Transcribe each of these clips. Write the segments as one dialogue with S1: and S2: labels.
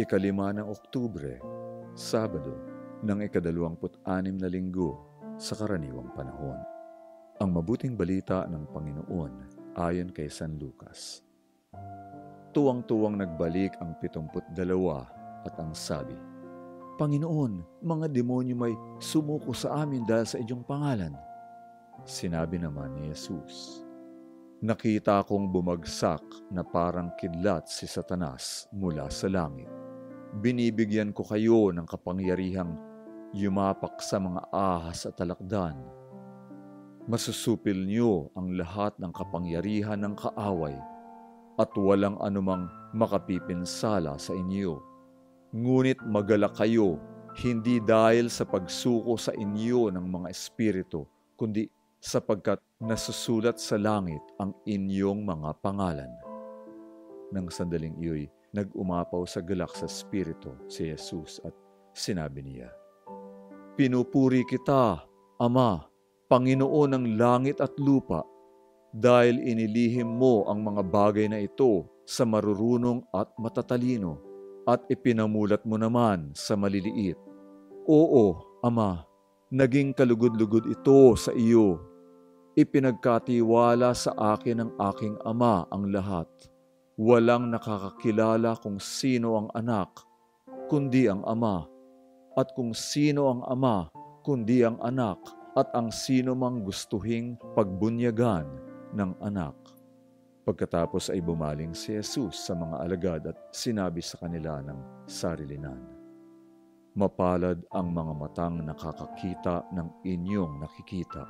S1: Ikalima ng Oktubre, Sabado, ng ikadalawamput-anim na linggo sa karaniwang panahon. Ang mabuting balita ng Panginoon ayon kay San Lucas. Tuwang-tuwang nagbalik ang pitumput dalawa at ang sabi, Panginoon, mga demonyo may sumuko sa amin dahil sa inyong pangalan. Sinabi naman ni Jesus, Nakita kong bumagsak na parang kidlat si Satanas mula sa langit. Binibigyan ko kayo ng kapangyarihang yumapak sa mga ahas at talakdan. Masusupil niyo ang lahat ng kapangyarihan ng kaaway at walang anumang makapipinsala sa inyo. Ngunit magala kayo, hindi dahil sa pagsuko sa inyo ng mga espiritu, kundi sapagkat nasusulat sa langit ang inyong mga pangalan. Nang sandaling iyo'y nag-umapaw sa galak sa Espiritu si Jesus at sinabi niya, Pinupuri kita, Ama, Panginoon ng langit at lupa, dahil inilihim mo ang mga bagay na ito sa marurunong at matatalino at ipinamulat mo naman sa maliliit. Oo, Ama, naging kalugod-lugod ito sa iyo Ipinagkatiwala sa akin ng aking ama ang lahat. Walang nakakakilala kung sino ang anak, kundi ang ama. At kung sino ang ama, kundi ang anak, at ang sino mang gustuhing pagbunyagan ng anak. Pagkatapos ay bumaling si Jesus sa mga alagad at sinabi sa kanila ng sarilinan, Mapalad ang mga matang nakakakita ng inyong nakikita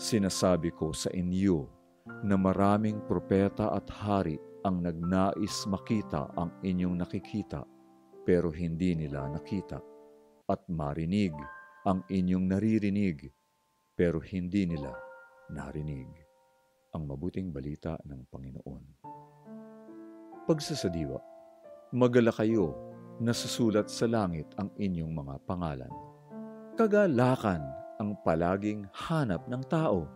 S1: Sinasabi ko sa inyo na maraming propeta at hari ang nagnais makita ang inyong nakikita pero hindi nila nakita at marinig ang inyong naririnig pero hindi nila narinig. Ang mabuting balita ng Panginoon. Pagsasadiwa, magala kayo na susulat sa langit ang inyong mga pangalan. Kagalakan ang palaging hanap ng tao.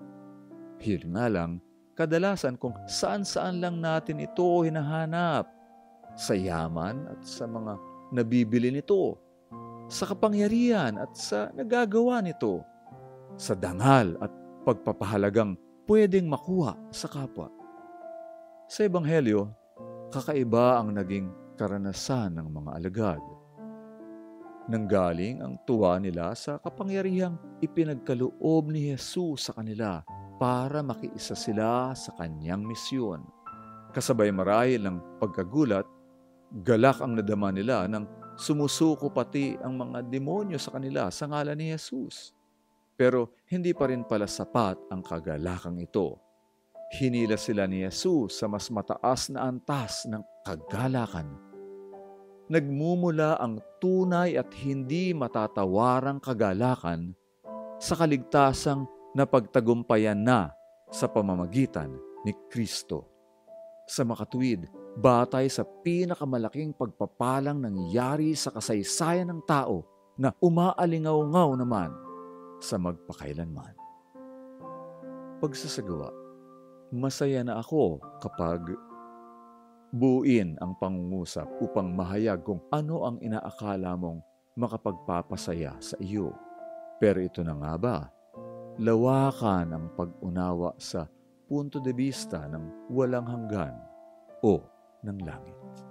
S1: Yun nga lang, kadalasan kung saan-saan lang natin ito hinahanap. Sa yaman at sa mga nabibili nito. Sa kapangyarihan at sa nagagawa nito. Sa dangal at pagpapahalagang pwedeng makuha sa kapwa. Sa Ebanghelyo, kakaiba ang naging karanasan ng mga alagad Nanggaling ang tuwa nila sa kapangyarihang ipinagkaloob ni Jesus sa kanila para makiisa sila sa kanyang misyon. Kasabay marahil ng pagkagulat, galak ang nadama nila nang sumusuko pati ang mga demonyo sa kanila sa ngalan ni Jesus. Pero hindi pa rin pala sapat ang kagalakang ito. Hinila sila ni Jesus sa mas mataas na antas ng kagalakan nagmumula ang tunay at hindi matatawarang kagalakan sa kaligtasang napagtagumpayan na sa pamamagitan ni Kristo. Sa makatuwid, batay sa pinakamalaking pagpapalang nangyari sa kasaysayan ng tao na umaalingaw-ngaw naman sa magpakailanman. Pagsasagawa, masaya na ako kapag buuin ang pangungusap upang mahayag kung ano ang inaakala mong makapagpapasaya sa iyo. Pero ito na nga ba? Lawakan ang pag-unawa sa punto de vista ng walang hanggan o ng langit.